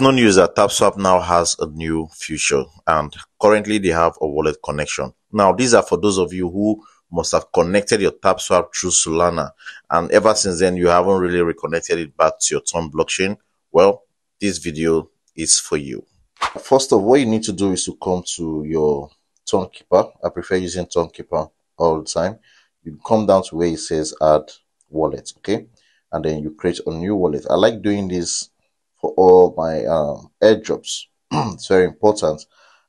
News that TapSwap now has a new feature and currently they have a wallet connection. Now, these are for those of you who must have connected your TapSwap through Solana and ever since then you haven't really reconnected it back to your Ton blockchain. Well, this video is for you. First of all, what you need to do is to come to your Tonkeeper. I prefer using Tonkeeper all the time. You come down to where it says add wallet, okay? And then you create a new wallet. I like doing this for all my um, airdrops. it's very important.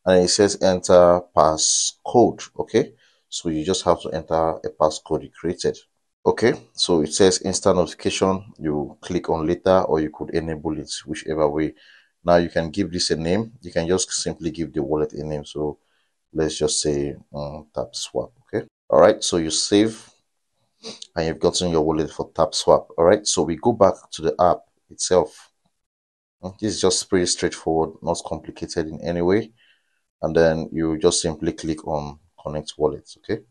And it says enter passcode. Okay. So you just have to enter a passcode you created. Okay. So it says instant notification. You click on later or you could enable it whichever way. Now you can give this a name. You can just simply give the wallet a name. So let's just say um, TapSwap. Okay. All right. So you save and you've gotten your wallet for TapSwap. All right. So we go back to the app itself this is just pretty straightforward, not complicated in any way. And then you just simply click on connect wallets, okay?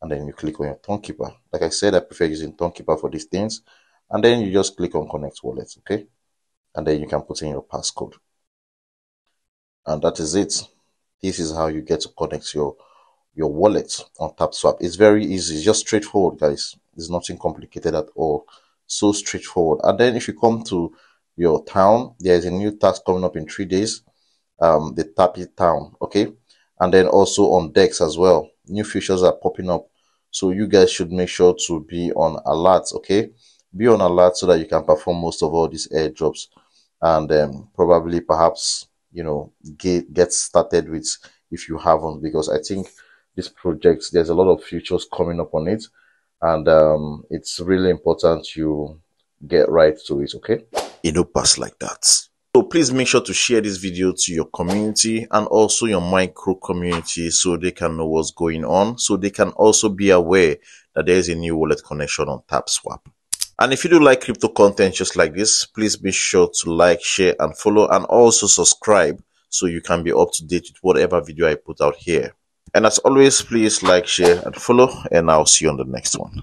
And then you click on your Tonkeeper. Like I said, I prefer using Tonkeeper for these things. And then you just click on connect wallets, okay? And then you can put in your passcode. And that is it. This is how you get to connect your your wallet on TapSwap. It's very easy, it's just straightforward, guys. There's nothing complicated at all. So straightforward. And then if you come to your town. There's a new task coming up in three days. Um, the Tappy Town, okay, and then also on Dex as well. New features are popping up, so you guys should make sure to be on alert, okay. Be on alert so that you can perform most of all these airdrops, and um, probably perhaps you know get get started with if you haven't, because I think this project there's a lot of features coming up on it, and um, it's really important you get right to it, okay it don't pass like that. So please make sure to share this video to your community and also your micro community so they can know what's going on. So they can also be aware that there is a new wallet connection on TapSwap. And if you do like crypto content just like this, please be sure to like, share and follow and also subscribe so you can be up to date with whatever video I put out here. And as always, please like, share and follow and I'll see you on the next one.